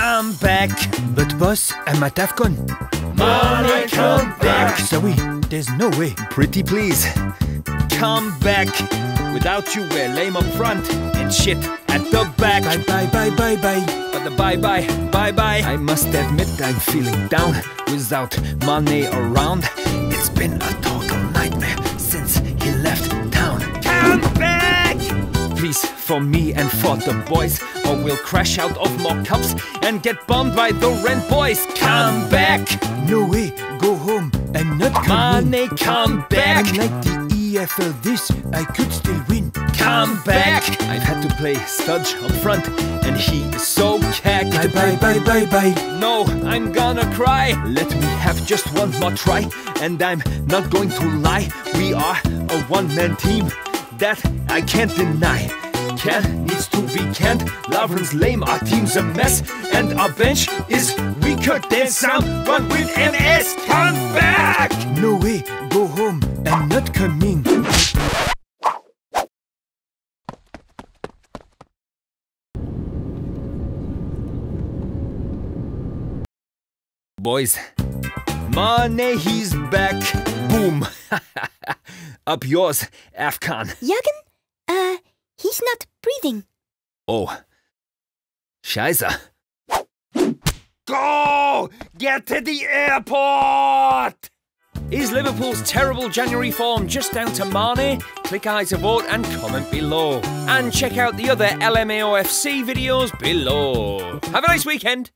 come back. But boss, I'm at AFCON. Mane, come back. Sorry, there's no way. Pretty please. Come back. Without you, we're lame up front and shit at the back. Bye bye bye bye bye. But the bye bye, bye bye. I must admit I'm feeling down without Mane around. It's been a total for me and for the boys, or we'll crash out of more cups and get bombed by the rent boys. Come back! No way, go home. I'm not come Mane, come back! Unlike the EFL this, I could still win. Come back! I've had to play Studge up front, and he is so cacked. Bye bye bye bye bye. No, I'm gonna cry. Let me have just one more try, and I'm not going to lie. We are a one-man team that I can't deny. Can needs to be canned. Lovren's lame, our team's a mess, and our bench is weaker than someone with MS. Come back! No way, go home. I'm not coming. Boys, Mane, he's back. Boom. Up yours, AFCON. Jürgen? He's not breathing. Oh. Scheiße. Go! Get to the airport! Is Liverpool's terrible January form just down to Mane? Click I to vote and comment below. And check out the other LMAOFC videos below. Have a nice weekend!